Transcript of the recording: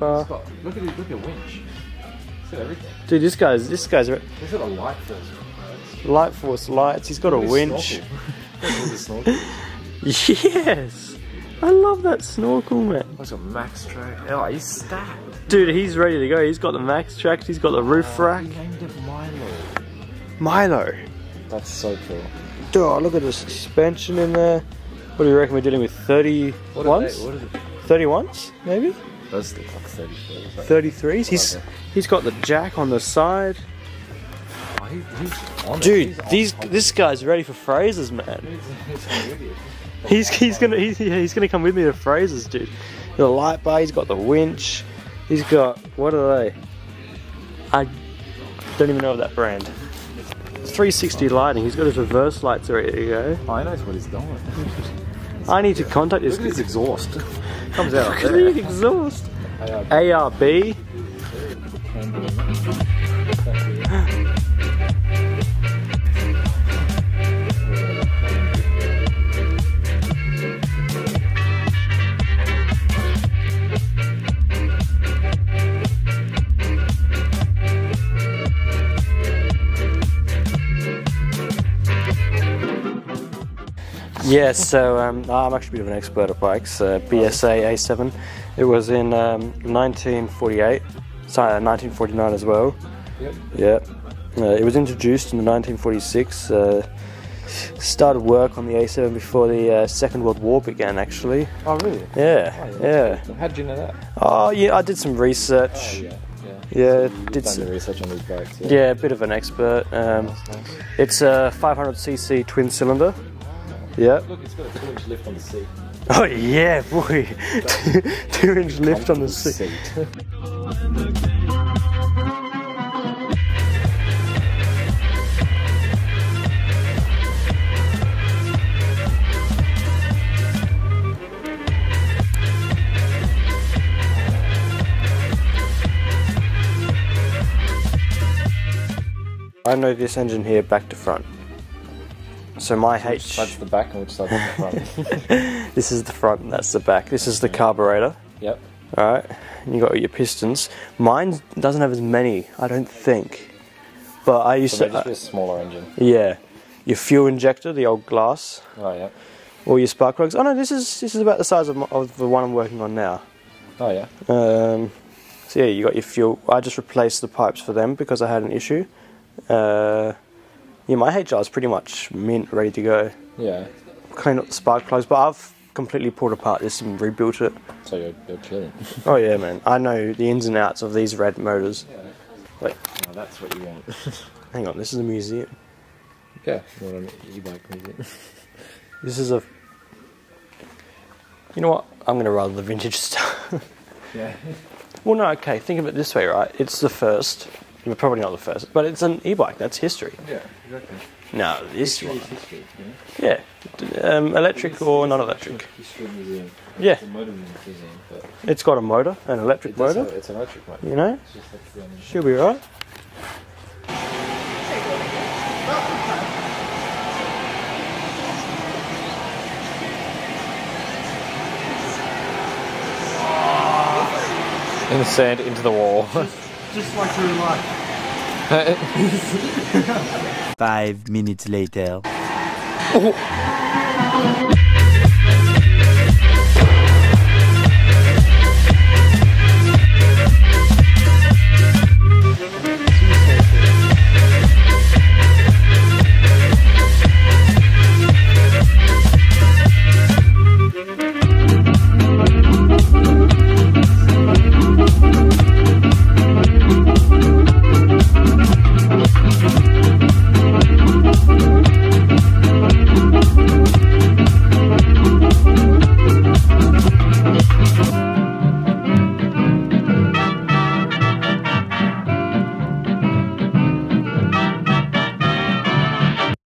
Look at winch. Look at everything. Dude, this guy's this guy's Look at the Lightforce. light force lights. He's got a winch. Look at snorkel. Yes, I love that snorkel, man. Oh, What's got max track? Oh, he's stacked. Dude, he's ready to go. He's got the max track. He's got the roof oh, rack. He named it Milo. Milo. That's so cool. Oh, look at the suspension in there. What do you reckon we're dealing with? 30 What ones? they? What is it? 30 ones, maybe? Those look like 34. 33s. He's he's got the jack on the side. Oh, he, he's on. Dude, He's these this guy's ready for Frasers, man. He's, he's with you. He's he's gonna he's, yeah, he's gonna come with me to Frasers, dude. The light bar. He's got the winch. He's got what are they? I don't even know of that brand. 360 lighting. He's got his reverse lights ready to go. Oh, he knows what he's doing. I need to contact this. Look at his exhaust. Comes out Look at the exhaust. Uh, ARB. Yeah, so um, I'm actually a bit of an expert at bikes. Uh, BSA A7. It was in um, 1948, sorry, uh, 1949 as well. Yep. Yeah. Uh, it was introduced in 1946. Uh, started work on the A7 before the uh, Second World War began, actually. Oh, really? Yeah, Oh, yeah. cool. How did you know that? Oh, yeah, I did some research. Oh, yeah. Yeah, did some, research on these bikes. yeah, a bit of an expert. Um, nice. it's a 500cc twin cylinder. Yeah. Look, it's got a two inch lift on the seat. Oh yeah, boy. two, two inch lift on the seat. I know this engine here back to front. So my Which H. the back and which side's the front? This is the front and that's the back. This is the carburetor. yep. Alright. And you got your pistons. Mine doesn't have as many, I don't think. But I used So to. just a smaller engine. yeah. Your fuel injector, the old glass, Oh, yeah. or your spark plugs. Oh no, this is this is about the size of, my, of the one I'm working on now. Oh, yeah. Um, so yeah, you got your fuel. I just replaced the pipes for them because I had an issue. Uh, yeah, my HR is pretty much mint, ready to go. Yeah. Cleaned up the spark plugs, but I've completely pulled apart this and rebuilt it. So you're, you're chilling. Oh yeah, man. I know the ins and outs of these red motors. Wait, Oh, that's what you want. hang on. This is a museum. yeah. You want an e-bike music? This is a. You know what? I'm gonna rather the vintage stuff. Yeah. well, no. Okay. Think of it this way, right? It's the first. Well, Probably not the first, but it's an e-bike. That's history. Yeah, exactly. No, this one. history, you know? Yeah. Um, electric or non-electric. History museum. Yeah. It's a motor museum, but It's got a motor, an electric it motor. have- it's an electric motor. You know, It's just like she'll be right. In the sand, into the wall. Just like real life. Five minutes later. Oh.